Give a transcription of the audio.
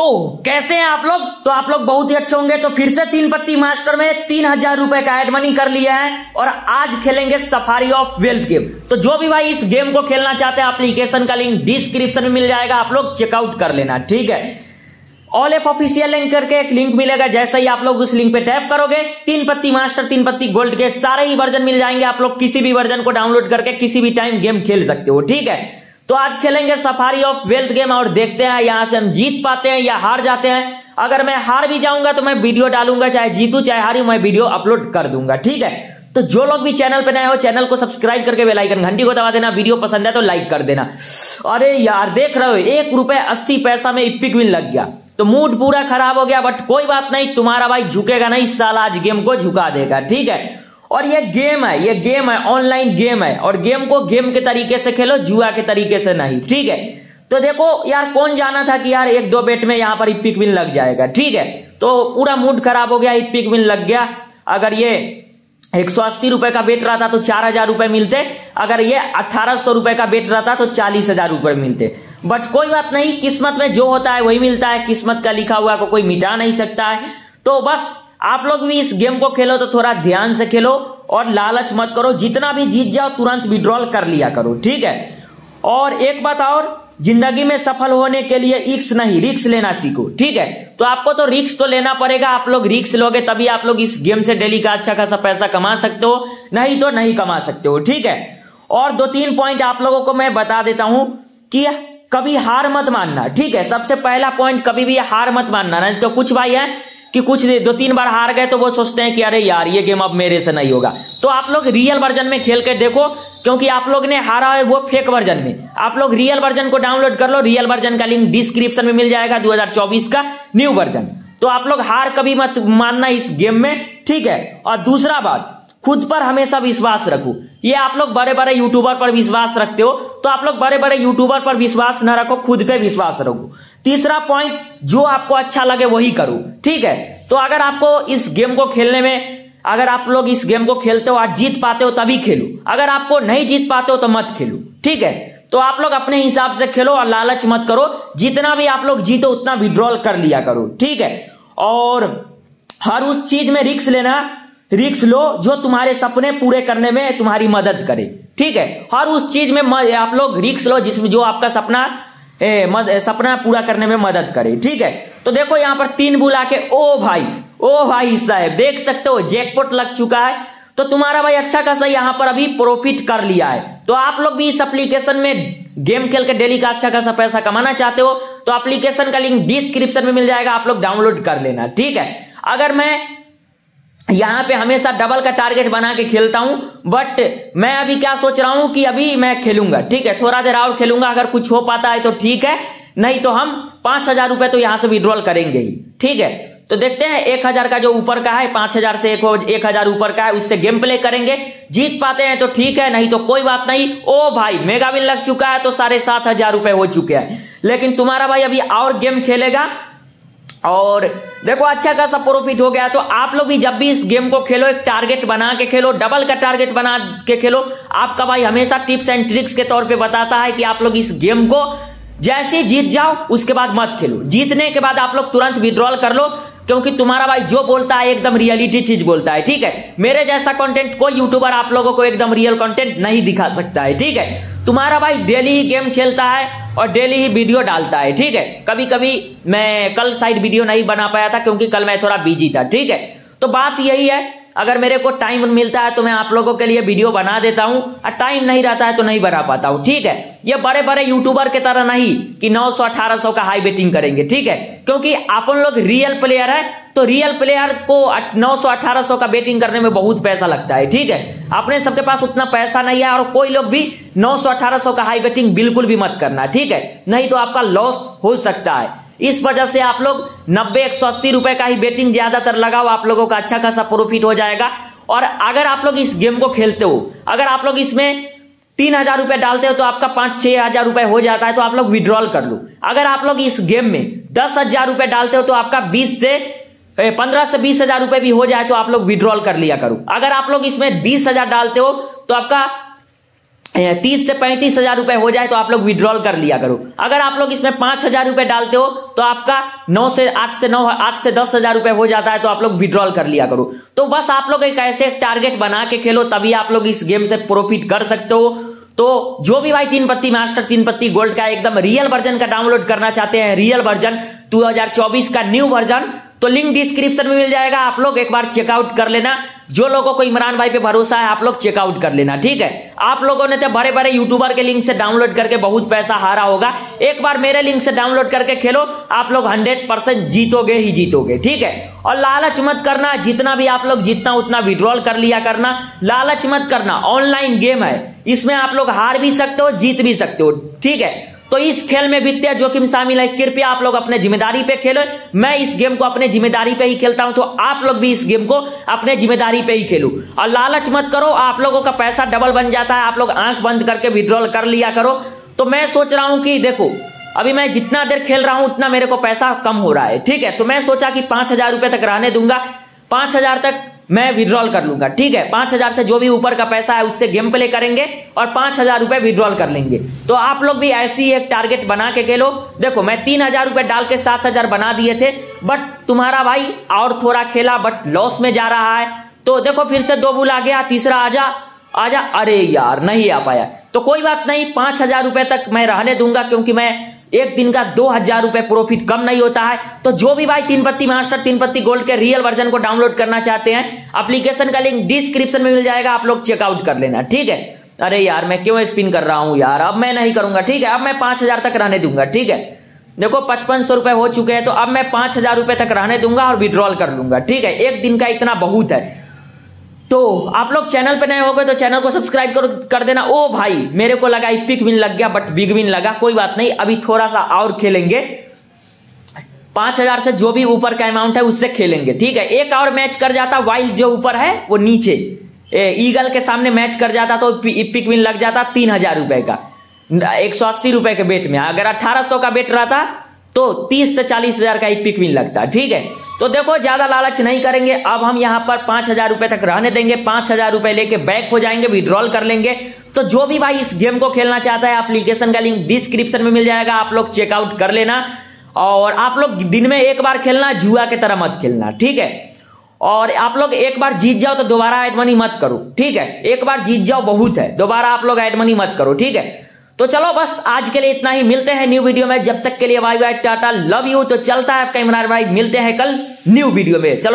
तो कैसे हैं आप लोग? तो आप लोग बहुत ही अच्छे होंगे। तो फिर से तीन पत्ती मास्टर में तीन हज़ार रुपए का एड मनी कर लिया है और आज खेलेंगे सफारी ऑफ़ वेल्थ गेम तो जो भी भाई इस गेम को खेलना चाहते हैं एप्लीकेशन का लिंक डिस्क्रिप्शन में मिल जाएगा। आप लोग चेकआउट कर लेना, ठीक है? ऑल एफ़ ऑफिशियल लिंक करके एक लिंक मिलेगा। जैसे ही आप लोग उस लिंक पे टैप करोगे, तीन पत्ती मास्टर, तीन पत्ती गोल्ड के सारे ही वर्जन मिल जाएँगे। आप लोग किसी भी वर्जन को डाउनलोड करके किसी भी टाइम गेम खेल सकते हो, ठीक है? तो आज खेलेंगे सफारी ऑफ़ वेल्थ गेम और देखते हैं यहाँ से हम जीत पाते हैं या हार जाते हैं। अगर मैं हार भी जाऊँगा तो मैं वीडियो डालूँगा, चाहे जीतू, चाहे हारू, मैं वीडियो अपलोड कर दूँगा, ठीक है? तो जो लोग भी चैनल पर नए हो, चैनल को सब्सक्राइब करके बेल आइकन घंटी को दबा देना, वीडियो पसंद है तो लाइक कर देना। अरे यार, देख रहे हो, एक रुपए अस्सी पैसा में इपिक विन लग गया। तो मूड पूरा खराब हो गया बट कोई बात नहीं, तुम्हारा भाई झुकेगा नहीं, साल आज गेम को झुका देगा, ठीक है? और ये गेम है, ये गेम है ऑनलाइन गेम है। और गेम को गेम के तरीके से खेलो, जुआ के तरीके से नहीं। ठीक है? तो देखो यार, कौन जाना था कि यार एक दो बेट में यहाँ पर इपिक विन लग जाएगा? ठीक है? तो पूरा मूड खराब हो गया इपिक विन लग गया। अगर ये एक सौ अस्सी रुपए का बेट रहता तो चार हज़ार रुपए मिलते। अगर ये अठारह सौ रुपए का बेट रहता तो चालीस हज़ार रुपए मिलते। बट कोई बात नहीं, किस्मत में जो होता है वही मिलता है। किस्मत का लिखा हुआ को कोई मिटा नहीं सकता है। तो बस आप लोग भी इस गेम को खेलो तो थोड़ा ध्यान से खेलो और लालच मत करो। जितना भी जीत जाओ, तुरंत विड्रॉल कर लिया करो, ठीक है? और एक बात और, ज़िंदगी में सफल होने के लिए रिक्स नहीं रिक्स लेना सीखो, ठीक है? तो आपको तो रिक्स तो लेना पड़ेगा। आप लोग रिक्स लोगे तभी आप लोग इस गेम से डेली का अच्छा खासा पैसा कमा सकते हो। नहीं तो नहीं कमा सकते हो, ठीक है? और दो तीन पॉइंट आप लोगों को मैं बता देता हूँ कि कभी हार मत मानना, ठीक है? सबसे पहला पॉइंट कभी भी हार मत मानना, नहीं तो कुछ भाई है कि कुछ दो तीन बार हार गए तो वो सोचते हैं कि अरे यार, ये गेम अब मेरे से नहीं होगा। तो आप लोग रियल वर्जन में खेल कर देखो, क्योंकि आप लोग ने हारा है वो फेक वर्जन में। आप लोग रियल वर्जन को डाउनलोड कर लो रियल वर्जन का लिंक डिस्क्रिप्शन में मिल जाएगा 2024 का न्यू वर्जन तो आप लोग हार कभी मत मानना इस गेम में, ठीक है? और दूसरा बात खुद पर हमेशा विश्वास रखो। ये आप लोग बड़े बड़े यूट्यूबर पर विश्वास रखते हो तो आप लोग बड़े बड़े यूट्यूबर पर विश्वास न रखो, खुद पे विश्वास रखो। तीसरा पॉइंट जो आपको अच्छा लगे वही करो, ठीक है? तो अगर आपको इस गेम को खेलने में, अगर आप लोग इस गेम को खेलते हो, आज जीत पाते हो, तभी खेलो। अगर आपको नहीं जीत पाते हो तो मत खेलो, ठीक है? तो आप लोग अपने हिसाब से खेलो और लालच मत करो। जितना भी आप लोग जीतो, उतना विड्रॉल कर लिया करो, ठीक है? और हर उस चीज़ में रिक्स लेना रिक्स लो जो तुम्हारे सपने पूरे करने में तुम्हारी मदद करे। ठीक है? हर उस चीज़ में आप लोग रिक्स लो जिसमें जो आपका सपना ए, मद, सपना पूरा करने में मदद करे। ठीक है? तो देखो यहाँ पर तीन बुला के ओ भाई ओ भाई साहब देख सकते हो जैकपॉट लग चुका है। तो तुम्हारा भाई अच्छा खासा यहाँ पर अभी प्रॉफिट कर लिया है। तो आप लोग भी इस एप्लीकेशन में गेम खेल के डेली का अच्छा खासा पैसा कमाना चाहते हो तो एप्लीकेशन का लिंक डिस्क्रिप्शन में मिल जाएगा आप लोग डाउनलोड कर लेना। ठीक है? अगर मैं यहाँ पे हमेशा डबल का टारगेट बना के खेलता हूँ बट मैं अभी क्या सोच रहा हूँ कि अभी मैं खेलूँगा ठीक है? थोड़ा देर और खेलूँगा अगर कुछ हो पाता है तो ठीक है नहीं तो हम पाँच हज़ार रुपए तो यहाँ से विड्रॉल करेंगे ही ठीक है? तो देखते हैं एक हज़ार का जो ऊपर का है पाँच हज़ार से एक, एक हज़ार ऊपर का है उससे गेम प्ले करेंगे जीत पाते हैं तो ठीक है नहीं तो कोई बात नहीं। ओ भाई मेगा बिल लग चुका है तो साढ़े सात हज़ार रुपए हो चुके हैं। लेकिन तुम्हारा भाई अभी और गेम खेलेगा और देखो अच्छा खासा प्रॉफिट हो गया तो आप लोग भी जब भी इस गेम को खेलो, एक टारगेट बना के खेलो डबल का टारगेट बना के खेलो, आपका भाई हमेशा टिप्स एंड ट्रिक्स के तौर पे बताता है कि आप लोग इस गेम को जैसे जीत जाओ, उसके बाद मत खेलो। जीतने के बाद आप लोग तुरंत विड्रॉल कर लो क्योंकि तुम्हारा भाई जो बोलता है, एकदम रियलिटी चीज़ बोलता है, ठीक है? मेरे जैसा कंटेंट कोई यूट्यूबर आप लोगों को एकदम रियल कंटेंट नहीं दिखा सकता है, ठीक है? तुम्हारा भाई डेली ही गेम खेलता है और डेली ही वीडियो डालता है, ठीक है? कभी कभी मैं कल साइड वीडियो नहीं बना पाया था क्योंकि कल मैं थोड़ा बिज़ी था, ठीक है? तो बात यही है अगर मेरे को टाइम मिलता है तो मैं आप लोगों के लिए वीडियो बना देता हूँ। और टाइम नहीं रहता है तो नहीं बना पाता हूँ। ठीक है? ये बड़े बड़े यूट्यूबर के तरह नहीं कि 900 1800 का हाई बेटिंग करेंगे। ठीक है? क्योंकि अपन लोग रियल प्लेयर है तो रियल प्लेयर को 900 1800 का बेटिंग करने में बहुत पैसा लगता है। ठीक है? अपने सबके पास उतना पैसा नहीं है और कोई लोग भी 900 1800 का हाई बेटिंग बिल्कुल भी मत करना। ठीक है? नहीं तो आपका लॉस हो सकता है। इस वजह से आप लोग नब्बे, एक सौ अस्सी रुपए का ही बेटिंग ज़्यादातर लगाओ, आप लोगों का अच्छा खासा प्रॉफिट हो जाएगा। और अगर आप लोग इस गेम को खेलते हो, अगर आप लोग इसमें तीन हज़ार रुपए डालते हो तो आपका पाँच, छह हज़ार रुपए हो जाता है तो आप लोग विड्रॉल कर लो। अगर आप लोग इस गेम में दस हज़ार रुपए डालते हो तो आपका बीस से पंद्रह से बीस हज़ार रुपए भी हो जाए तो आप लोग विड्रॉल कर लिया करो। अगर आप लोग इसमें बीस हज़ार डालते हो तो आपका तीस से पैंतीस हज़ार रुपए हो जाए तो आप लोग विड्रॉल कर लिया करो। अगर आप लोग इसमें पाँच हज़ार रुपए डालते हो तो आपका नौ से आठ से नौ, आठ से दस हज़ार रुपए हो जाता है तो आप लोग विड्रॉल कर लिया करो। तो बस आप लोग एक ऐसे टारगेट बना के खेलो, तभी आप लोग इस गेम से प्रॉफिट कर सकते हो। तो जो भी भाई तीन पत्ती मास्टर तीन पत्ती गोल्ड का एकदम रियल वर्जन का डाउनलोड करना चाहते हैं रियल वर्जन 2024 का न्यू वर्जन तो लिंक डिस्क्रिप्शन में मिल जाएगा, आप लोग एक बार चेकआउट कर लेना। जो लोगों को इमरान भाई पे भरोसा है, आप लोग चेकआउट कर लेना, ठीक है? आप लोगों ने तो बड़े बड़े यूट्यूबर के लिंक से डाउनलोड करके बहुत पैसा हारा होगा। एक बार मेरे लिंक से डाउनलोड करके खेलो, आप लोग हंड्रेड परसेंट जीतोगे ही जीतोगे, ठीक है? और लालच मत करना, जितना भी आप लोग जितना उतना विड्रॉल कर लिया करना। लालच मत करना ऑनलाइन गेम है। इसमें आप लोग हार भी सकते हो, जीत भी सकते हो, ठीक है? तो इस खेल में वित्तीय जोखिम शामिल है। कृपया आप लोग अपने ज़िम्मेदारी पे खेलो। मैं इस गेम को अपने ज़िम्मेदारी पे ही खेलता हूँ तो आप लोग भी इस गेम को अपने ज़िम्मेदारी पे ही खेलो। और लालच मत करो, आप लोगों का पैसा डबल बन जाता है, आप लोग आँख बंद करके विड्रॉल कर लिया करो। तो मैं सोच रहा हूँ कि देखो, अभी मैं जितना देर खेल रहा हूँ, उतना मेरे को पैसा कम हो रहा है, ठीक है? तो मैं सोचा कि पाँच हज़ार रुपए तक रहने दूँगा। पाँच हज़ार तक मैं विड्रॉल कर लूँगा, ठीक है? पाँच हज़ार से जो भी ऊपर का पैसा है, उससे गेम प्ले करेंगे और पाँच हज़ार रुपए विड्रॉल कर लेंगे। तो आप लोग भी ऐसी एक टारगेट बना के खेलो। देखो, मैं तीन हज़ार रुपए डाल के सात हज़ार बना दिए थे बट तुम्हारा भाई और थोड़ा खेला बट लॉस में जा रहा है। तो देखो, फिर से दो बुला गया, तीसरा आजा आजा अरे यार, नहीं आ पाया। तो कोई बात नहीं, पाँच हज़ार रुपए तक मैं रहने दूँगा, क्योंकि मैं एक दिन का दो हज़ार रुपए प्रॉफिट कम नहीं होता है। तो जो भी भाई तीन पत्ती मास्टर तीन पत्ती गोल्ड के रियल वर्जन को डाउनलोड करना चाहते हैं एप्लीकेशन का लिंक डिस्क्रिप्शन में मिल जाएगा, आप लोग चेकआउट कर लेना, ठीक है? अरे यार, मैं क्यों स्पिन कर रहा हूँ यार? अब मैं नहीं करूँगा, ठीक है? अब मैं पाँच हज़ार तक रहने दूँगा, ठीक है? देखो, पचपन सौ रुपए हो चुके हैं तो अब मैं पाँच हज़ार रुपए तक रहने दूँगा और विड्रॉल कर लूँगा, ठीक है? एक दिन का इतना बहुत है। तो आप लोग चैनल पे नए हो गए तो चैनल को सब्सक्राइब कर, कर देना। ओ भाई मेरे को लगा इपिक विन लग गया बट बिग विन लगा। कोई बात नहीं अभी थोड़ा सा और खेलेंगे। पाँच हज़ार से जो भी ऊपर का अमाउंट है उससे खेलेंगे ठीक है? एक और मैच कर जाता वाइल्ड जो ऊपर है वो नीचे। ईगल के सामने मैच कर जाता तो इपिक विन लग जाता तीन हज़ार रुपए का। एक सौ अस्सी रुपए के बेट में अगर अठारह सौ का बेट रहता तो 30 से चालीस हज़ार का एक पिक विन लगता है, ठीक है? तो देखो, ज़्यादा लालच नहीं करेंगे। अब हम यहाँ पर पाँच हज़ार रुपए तक रहने देंगे, पाँच हज़ार रुपए लेके बैक हो जाएँगे विड्रॉल कर लेंगे। तो जो भी भाई इस गेम को खेलना चाहता है एप्लीकेशन का लिंक डिस्क्रिप्शन में मिल जाएगा, आप लोग चेकआउट कर लेना। और आप लोग दिन में एक बार खेलना, जुआ की तरह मत खेलना, ठीक है? और आप लोग एक बार जीत जाओ तो दोबारा एड मनी मत करो, ठीक है? एक बार जीत जाओ, बहुत है। दोबारा आप लोग एड मनी मत करो, ठीक है? तो चलो बस आज के लिए इतना ही। मिलते हैं न्यू वीडियो में। जब तक के लिए वाई वाई टाटा लव यू तो चलता है आपका इमरान भाई। मिलते हैं कल न्यू वीडियो में। चलो।